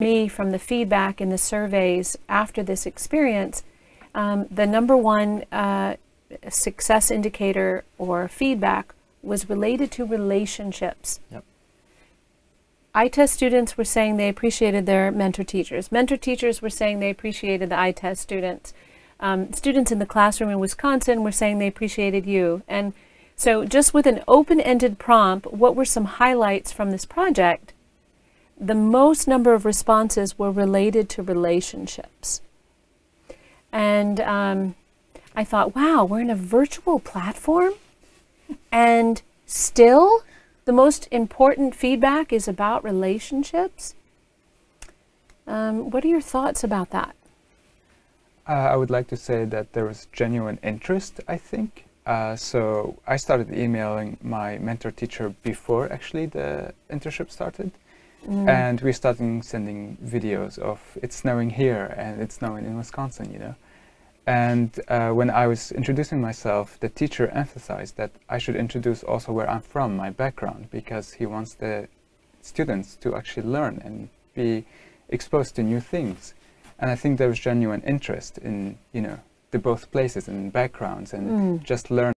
me from the feedback in the surveys after this experience, um, the number one uh, success indicator or feedback was related to relationships. Yep. ITESS students were saying they appreciated their mentor teachers. Mentor teachers were saying they appreciated the ITESS students. Um, students in the classroom in Wisconsin were saying they appreciated you. And so just with an open-ended prompt, what were some highlights from this project? The most number of responses were related to relationships. And um, I thought, wow, we're in a virtual platform and still the most important feedback is about relationships. Um, what are your thoughts about that? Uh, I would like to say that there was genuine interest, I think. Uh, so I started emailing my mentor teacher before actually the internship started. Mm. And we started sending videos of it's snowing here and it's snowing in Wisconsin, you know. And uh, when I was introducing myself, the teacher emphasized that I should introduce also where I'm from, my background, because he wants the students to actually learn and be exposed to new things. And I think there was genuine interest in, you know, the both places and backgrounds and mm. just learn